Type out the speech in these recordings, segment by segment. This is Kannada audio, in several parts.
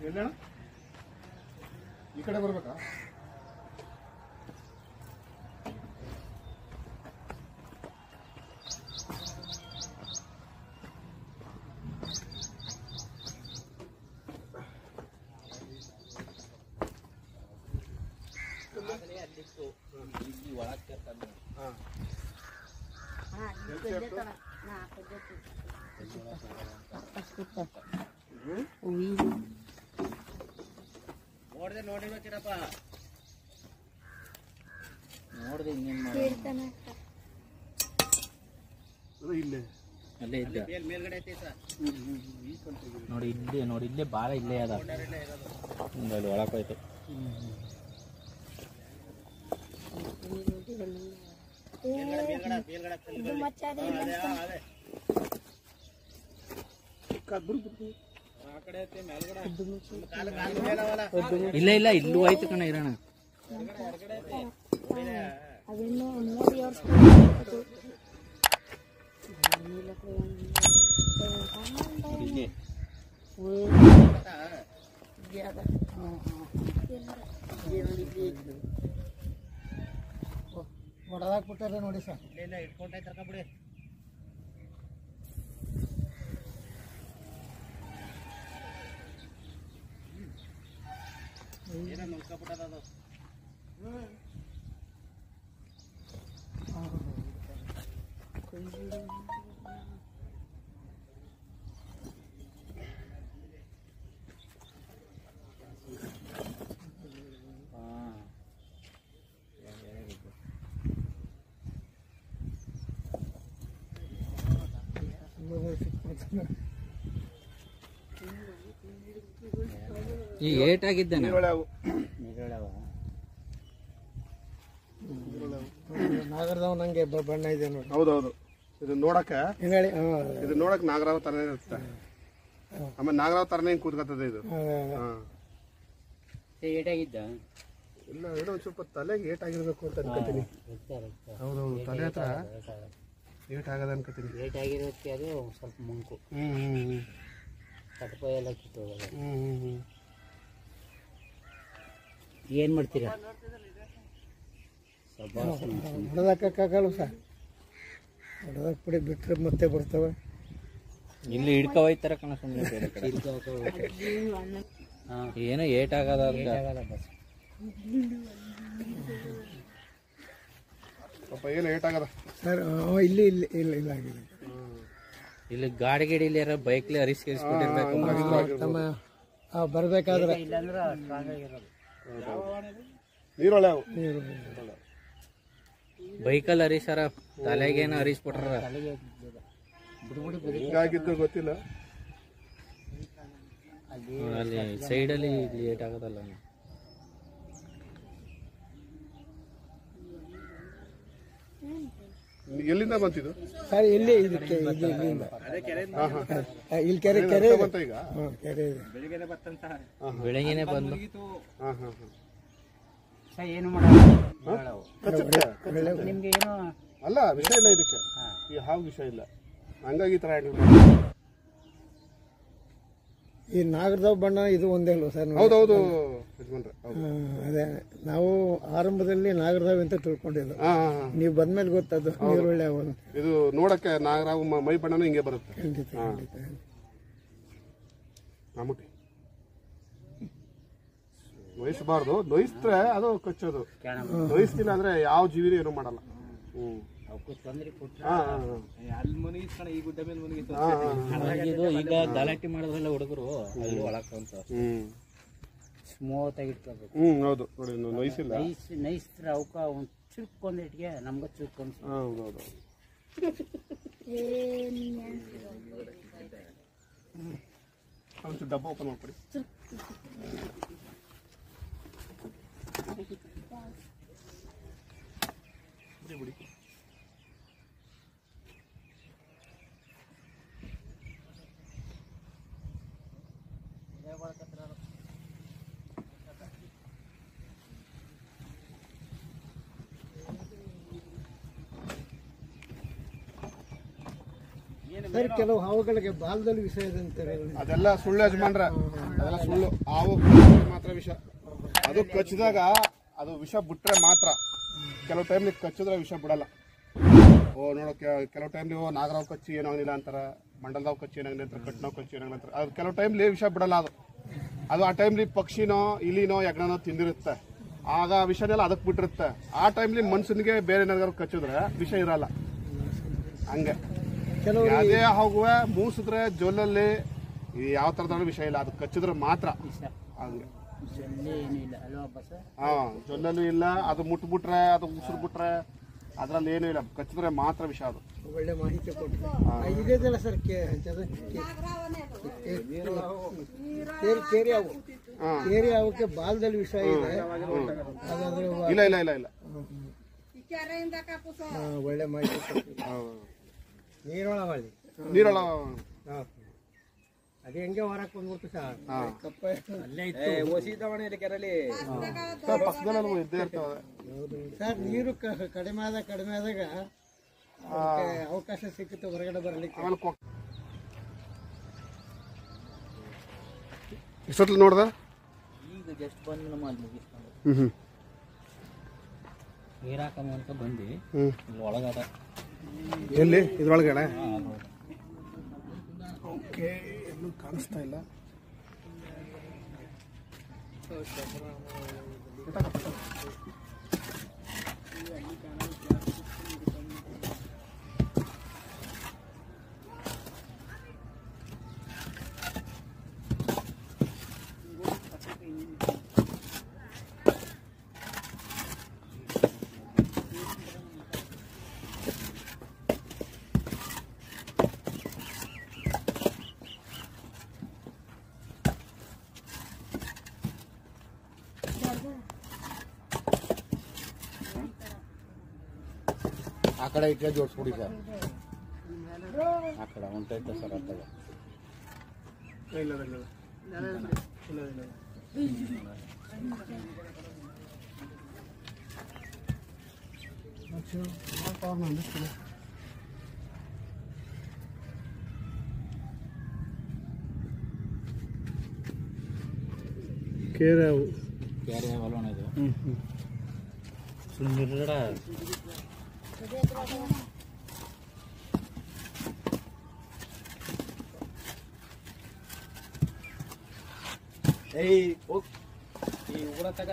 ಎಲ್ಲಣ್ಣ ಈ ಕಡೆ ಬರ್ಬೇಕಾ ಹಾಂ ನೋಡ್ದೆ ನೋಡಿರ್ಬೇಕಿರಪ್ಪ ನೋಡ್ದೆ ಇನ್ನೇನ್ ಅದು ಇಲ್ಲೇ. ಅಲ್ಲೇ ಇದ್ದ ಮೇಲ್ಗಡೆ ನೋಡಿ ಇಲ್ಲೇ ನೋಡಿ ಇಲ್ಲೇ ಭಾಳ ಇಲ್ಲೇ ಅದ. ಹಿಂಗ್ ಅಲ್ಲಿ ಒಳಕ್ ಹೋಯ್ತು. ಇಲ್ಲ ಇಲ್ಲ ಇಲ್ಲೂ ಆಯ್ತು ಕಣ ಇರೋಣ. ಅದಿನ್ನು ನೋಡಿ ವರ್ಷ ಇಲ್ಲಿ ಹೊಡೆದಾಕ್ಬಿಟ್ಟಾರೆ ನೋಡಿ ಸರ್ ಇಲ್ಲ ಇಟ್ಕೊಂಡೈತೆ ತರ್ಕೊಂಬಿಡಿ ಏನೋ ನುಗ್ಸ್ಕೊಂಬಿಟ್ಟದ ಅದು ಈಗ ಏಟ್ ಆಗಿದ್ದಾನೆ. ನಾಗರದವ್ ನಂಗೆ ಬ- ಬಣ್ಣ ಇದೆ ನೋಡಿ. ಹೌದೌದು. ಇದು ನೋಡಕ್ಕ ಹಿಂಗಳಿ ಇದು ನೋಡಕ್ ನಾಗರಾವ್ ತರನೇ ಇರುತ್ತೆ. ಆಮೇಲೆ ನಾಗರಾವ್ ತರನೇ ಹಿಂಗ್ ಕೂತ್ಕೊತದೆ ಇದು. ಹಾ. ಏಟಾಗಿದ್ದ ಇಲ್ಲ ಏನೋ ಒಂದ್ ಸ್ವಲ್ಪ ತಲೆಗೆ ಏಟ್ ಆಗಿರ್ಬೇಕು ಅಂತ ಅನ್ಕೋತೀನಿ. ಹೌದೌದು ತಲೆ ಹತ್ರ ಏಟ್ ಆಗದ ಅನ್ಕೋತೀನಿ. ಏಟಾಗಿರೋದಕ್ಕೆ ಅದು ಸ್ವಲ್ಪ ಮುಂಕು. ಹ್ಮ್ ಹ್ಮ್ ಹ್ಮ್. ಕಟ್ಪಾಯ ಎಲ್ಲ ಕಿತ್ತೋಗಲ್ಲ. ಹ್ಮ್ ಹ್ಮ್ ಹ್ಮ್. ಏನ್ ಮಾಡ್ತೀರಾ? ಹೊಡೆದಾಕಕ್ಕಾಗಲ್ಲ ಸರ್ ಹೊಡೆದಾಕ್ ಬಿಡಿ ಬಿಟ್ರೆ ಮತ್ತೆ ಬರ್ತವೆ ಇಲ್ಲಿ ಹಿಡ್ಕೊ ಹೋಯ್ತಾರ ಕಣ ಸುಮ್ಮನೆ ಏನೋ ಏಟ್ ಆಗದ ಪಾಪ ಏನು ಏಟ್ ಆಗದ ಸರ್ ಇಲ್ಲಿ ಇಲ್ಲಿ ಇಲ್ಲ ಇಲ್ಲ ಆಗಿದೆ ಇಲ್ಲಿ ಗಾಡಿ ಗಿಡಿಲಿ ಯಾರ ಬೈಕ್ಲಿ ಹರಿಸ್ಕೇರಿಸ್ಬಿಟ್ಟಿರ್ಬೇಕು. ಬರ್ಬೇಕಾದ್ರೆ. ನೀರೊಳೆ ನೀರು ಬೈಕಲ್ಲಿ ಹರಿಸಾರ ತಲೆಗೇನು ಹರಿಸ್ಬಿಟ್ರ ಹಿಂಗಾಗಿದ್ದು ಗೊತ್ತಿಲ್ಲ. ಅಲ್ಲಿ ಸೈಡಲ್ಲಿ ಲೇಟ್ ಆಗೋದಲ್ಲ. ಎಲ್ಲಿಂದ ಬಂತಿದ್ದು ಸರ್ ಇಲ್ಲಿ ಇದಕ್ಕೆ ಇಲ್ಲಿ ಇಲ್ಲಿಂದ. ಹಾ ಹಾ. ಇಲ್ಲಿ ಕೆರೆ ಕೆರೆ ಇದೆ. ಬಂತ ಈಗ? ಹ್ಞೂ ಕೆರೆ ಇದೆ. ಬೆಳಗ್ಗೆನೆ ಬಂದು ಹಾ ಹಾ ಹಾ. ಏನು ಮಾಡೋದು? ಕಚ್ಚುತ್ತೆ. ನಿಮ್ಗೆ ಏನು? ಅಲ್ಲ ವಿಷಯ ಇಲ್ಲ ಇದಕ್ಕೆ. ಈ ಹಾವು ವಿಷಯ ಇಲ್ಲ. ಹಂಗಾಗಿ ಈ ತರ ಹ್ಯಾಂಡಲ್ ಮಾಡಿ ಈ ನಾಗರದಾವ್ ಬಣ್ಣ ಇದು ಒಂದೇ ಅಲ್ವ ಸರ್? ಹೌದೌದು ಅದೇ. ನಾವು ಆರಂಭದಲ್ಲಿ ನಾಗರದಾವ್ ಅಂತ ತಿಳ್ಕೊಂಡಿದ್ದು. ನೀವು ಬಂದ್ಮೇಲೆ ಗೊತ್ತದು ನೀರುಳ್ಳಿ ಅವು ಅಂತ. ಇದು ನೋಡಕ್ಕೆ ನಾಗರಾವ್ ಮ- ಮೈ ಬಣ್ಣನೂ ಹಿಂಗೆ ಬರುತ್ತೆ. ಖಂಡಿತ ಖಂಡಿತ ಮಾಮೂಟಿ ನೋಯಿಸಬಾರ್ದು. ನೋಯಿಸಿದ್ರೆ ಅದು ಕಚ್ಚೋದು. ನೋಯಿಸ್ತಿಲ್ಲ ಅಂದ್ರೆ ಯಾವ ಜೀವಿನೂ ಏನು ಮಾಡಲ್ಲ. ಹ್ಮ್. ಹಾ, ಹಾ, ಹಾ. ಇದು ಈಗ ಗಲಾಟಿ ಮಾಡಿದ್ರಲ್ಲ ಹುಡುಗರು ಅಲ್ಲಿ ಒಳಕ್ ಅಂತ. ಹ್ಮ್. ಸ್ಮೂತ್ ಆಗಿ ಇಟ್ಕೋಬೇಕು. ಹ್ಮ್ ಹೌದು. ನೋಡಿ ನೋ- ನೋಯಿಸಿಲ್ಲ ನೈಸ್ ನೈಸ್ತ್ರ ಅವಕ್ಕ ಒಂದು ಚುರ್ಕೊಂಡ್ ಇಟ್ಗೆ ನಮ್ಗೆ ಚುರ್ಕೊಂಡ್ ಹಾ, ಹೌದೌದು ಒಂಚೂರು ಡಬ್ಬ ಓಪನ್ ಮಾಡ್ಕೊಡಿ. ಕೆಲವು ಹಾವುಗಳಿಗೆ ಬಾಲದಲ್ಲಿ ವಿಷ ಇದೆ ಅಂತಾರೆ. ಅದೆಲ್ಲ ಸುಳ್ಳು ಯಜಮಾನ್ರ. ಅದೆಲ್ಲ ಸುಳ್ಳು. ಹಾವು ಮಾತ್ರ ವಿಷ. ಅದು ಕಚ್ಚಿದಾಗ ಅದು ವಿಷ ಬಿಟ್ರೆ ಮಾತ್ರ. ಕೆಲವು ಟೈಮ್ಲಿ ಕಚ್ಚಿದ್ರೆ ವಿಷ ಬಿಡಲ್ಲ. ಓ, ನೋಡೋ ಕೆಲವು ಟೈಮ್ಲಿ ಓ ನಾಗರಾವ್ ಕಚ್ಚಿ ಏನಾಗಿಲ್ಲ ಅಂತಾರ. ಮಂಡಲದಾವ್ ಕಚ್ಚಿ ಏನಾಗಿಲ್ಲ ಅಂತಾರೆ. ಕಟ್ನಾವ್ ಕಚ್ಚಿ ಏನಾಗಿಲ್ಲ ಅಂತಾರೆ. ಅದು ಕೆಲವು ಟೈಮ್ಲಿ ವಿಷ ಬಿಡಲ್ಲ ಅದು. ಅದು ಆ ಟೈಮ್ಲಿ ಪಕ್ಷಿನೋ, ಇಲಿನೋ, ಯಜ್ಞನೋ ತಿಂದಿರುತ್ತೆ. ಆಗ ಆ ವಿಷನೆಲ್ಲ ಅದಕ್ಕೆ ಬಿಟ್ಟಿರುತ್ತೆ. ಆ ಟೈಮ್ಲಿ ಮನ್ಸನ್ಗೆ ಬೇರೆ ಏನಾದ್ರು ಕಚ್ಚಿದ್ರೆ ವಿಷ ಇರಲ್ಲ. ಹಂಗೆ. ಕೆಲವು ಯಾವುದೇ ಹೋಗುವ ಮೂಸಿದ್ರೆ ಜೊಲ್ಲಲ್ಲಿ ಯಾವ ಥರದ ವಿಷಯ ಇಲ್ಲ ಅದು ಕಚ್ಚಿದ್ರೆ ಮಾತ್ರ. ಹಾ ಜೊಲ್ಲಲ್ಲೂ ಇಲ್ಲ ಅದು ಮುಟ್ಬಿಟ್ರೆ ಅದು ಉಸಿರು ಬಿಟ್ರೆ ಅದ್ರಲ್ಲಿ ಏನೂ ಇಲ್ಲ. ಕಚ್ಚಿದ್ರೆ ಮಾತ್ರ ವಿಷ ಅದು. ಒಳ್ಳೆ ಮಾಹಿತಿ ಕೊಟ್ಟು ಸರ್ ಕೇರಿ ಕೇರಿ ಹಾವು. ಹಾ. ಕೇರಿ ಹಾವಕ್ಕೆ ಬಾಲದಲ್ಲಿ ವಿಷ ಇದೆ. ಇಲ್ಲ ಇಲ್ಲ ಇಲ್ಲ ಇಲ್ಲ. ಒಳ್ಳೆ ಮಾಹಿತಿ. ನೀರೊಳವಳ್ಳಿ. ನೀರೊಳ ಅದು ಹೆಂಗೆ ಹೊರಕ್ಕೆ ಬಂದ್ಬಿಡ್ತು ಸರ್? ಹಾ. ಕಪ್ಪ ಸರ್, ಪಕ್ಕದಲ್ಲೆಲ್ಲ ಇದ್ದೇ ಇರ್ತವೆ. ಸರ್ ನೀರು ಕ- ಕಡಿಮೆ ಆದಾಗ ಕಡಿಮೆ ಆದಾಗ ಅವಕಾಶ ಸಿಕ್ಕಿತ್ತು ಹೊರಗಡೆ ಬರಲಿಕ್ಕೆ. ಆಮೇಲೆ ನೋಡ್ದ? ಈಗ ಜಸ್ಟ್ ಬಂದು ನಮ್ಮ ಅಲ್ಲಿ ಮುಗಿಸ್ಕೊಂಡು. ನೀರು ಹಾಕಮ್ಮ ಅಂತ ಬಂದು ಇಲ್ಲಿ ಒಳಗದ ಎಲ್ಲಿ ಇದ್ರೊಳಗಡೆ ಓಕೆ ಎಲ್ಲೂ ಕಾಣಿಸ್ತಾ ಇಲ್ಲ ಆ ಕಡೆ ಇಟ್ಟರೆ ಜೋಡಿಸ್ಬಿಡಿ ಸರ್ ಆ ಕಡೆ ಹೊಂಟೈತೆ ಸರ್ ಇಲ್ಲ ಕೇರೆ ಕ್ಯಾರಿ ಹೊಲೋಣ ಇದು ಸುಮ್ಮನಿರಡ ಏಯ್ ಹೋಗ್. ಈ ಊರ ತಗ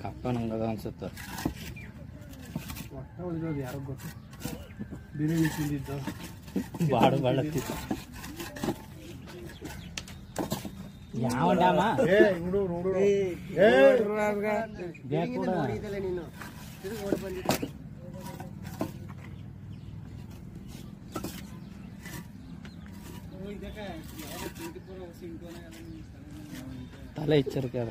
ಕಪ್ಪನಂಗದ ಅನ್ಸುತ್ತೆ. ಹೊಟ್ಟೆ ಹೊಡೆದಿರೋದು ಯಾರೋ ಗೊತ್ತು? ಬಿರಿಯಾನಿ ತಿಂದಿದ್ದು? ಬಾಡು ಬಳ್ಳತ್ತಿತ್ತು ಯಾವ ಡ್ಯಾಮ ಏ ಹುಡು ಹುಡು ಬ್ಯಾಗ್ ಕೂಡ ನೀನು ತಿರುಗಿ ಓಡಿ ಬಂದಿದ್ದೆ ತಲೆ ಎಚ್ಚರಿಕೆ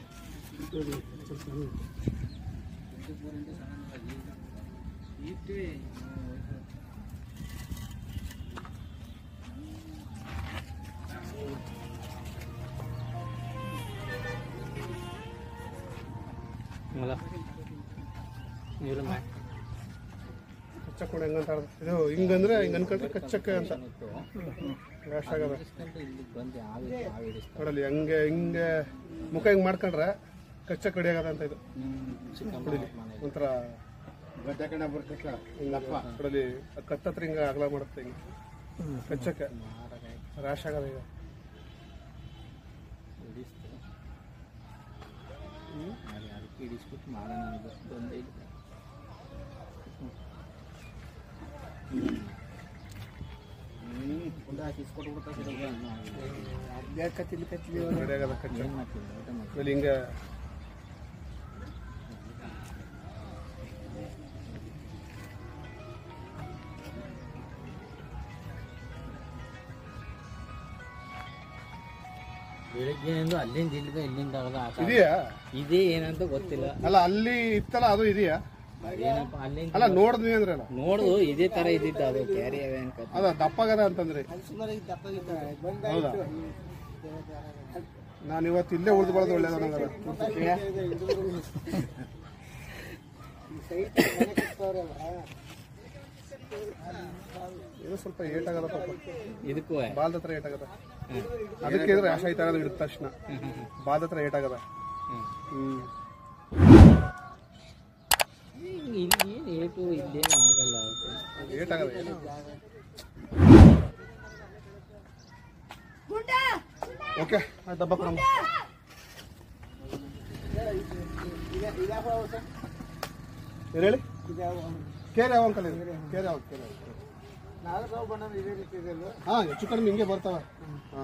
ಅಲ್ಲ ನೀರು ಮ್ಯಾ ಕಚ್ಚಕ್ಕೊಂಡು ಹೆಂಗಂತ ಇದು ಹಿಂಗಂದ್ರೆ ಹಿಂಗೆ ಅನ್ಕೊಂಡ್ರೆ ಕಚ್ಚಕ್ಕೆ ಅಂತ. ವ್ಯಾಸ್ಟ್ ಆಗದ. ನೋಡಲ್ಲಿ ಹಂಗೆ ಹಿಂಗೆ ಮುಖ ಹಿಂಗೆ ಮಾಡ್ಕೊಂಡ್ರೆ ಕಚ್ಚಕ್ಕೆ ಕಡಿ ಆಗದ ಅಂತ ಇದು. ಸಿಕ್ಕಂಬಡಿ ಒಂಥರ ನೋಡಲ್ಲಿ ಕತ್ತತ್ರ ಹಿಂಗೆ ಅಗಲ ಮಾಡುತ್ತೆ ಹಿಂಗೆ. ಕಚ್ಚಕ್ಕೆ. ರಾಶ್ ಆಗದ ಈಗ. ಹಿಡಿಸ್ತು ಹಿಡಿಸ್ಬಿಟ್ಟು ಮಾಡೋಣ ಬಂದೇ ಇಲ್ಲ ಕತ್ತಿಲಿ ಬೆಳಗ್ಗೆಯಿಂದ ಅಲ್ಲಿಂದ ಇಲ್ಲಿಂದ ಇಲ್ಲಿಂದ ಅವಾಗ ಆಟ ಇದೆಯಾ? ಇದೇ ಏನಂತ ಗೊತ್ತಿಲ್ಲ. ಅಲ್ಲ ಅಲ್ಲಿ ಇತ್ತಲ್ಲ ಅದು ಇದೆಯಾ? ಏನಪ್ಪ ಅಲ್ಲಿಂದ ಅಲ್ಲ ನೋಡಿದ್ವಿ ಅಂದ್ರಲ್ಲ ನೋಡುದು ಇದೇ ತರ ಇದ್ದಿತ್ತು ಅದು ಕ್ಯಾರಿ ಅವೇ ಅನ್ಕ ಅದ ದಪ್ಪಗದ ಅಂತಂದ್ರಿ. ಹೌದಾ? ನಾನು ಇವತ್ತು ಇಲ್ಲೇ ಒಳ್ಳೇದು ಸೈಟ್ ಮನೆ ಕಟ್ತವ್ರಲ್ಲ ಇದು ಸ್ವಲ್ಪ ಏಟಾಗದ ಪಾಪ. ಇದಕ್ಕೂ ಬಾಲ್ದ ಹತ್ರ ಏಟಾಗದ. ಅದಕ್ಕೆ ಇದ್ರೆ ಆಯ್ತಾ ಇಡಿದ ತಕ್ಷಣ. ಬಾದ ಹತ್ರ ಏಟು ಆಗಲ್ಲ ಏಟಾಗದ ಏನು? ಓಕೆ ಡಬ್ಬ ಹೇಳಿ? ಕೇರೆ ಯಾವ ಅಂಕಲ್ ಕೇರೆ ಯಾವ ಕೇರೆ ಹಾ ಹೆಚ್ಚು ಕಡಿಮೆ ಹಿಂಗೆ ಬರ್ತಾವ. ಹಾ.